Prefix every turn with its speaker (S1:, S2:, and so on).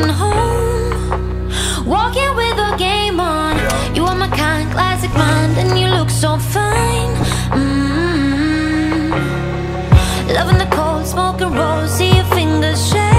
S1: walking home, walking with a game on. You are my kind, classic mind, and you look so fine. Mm-hmm. Loving the cold, smoking rose, see your fingers shake,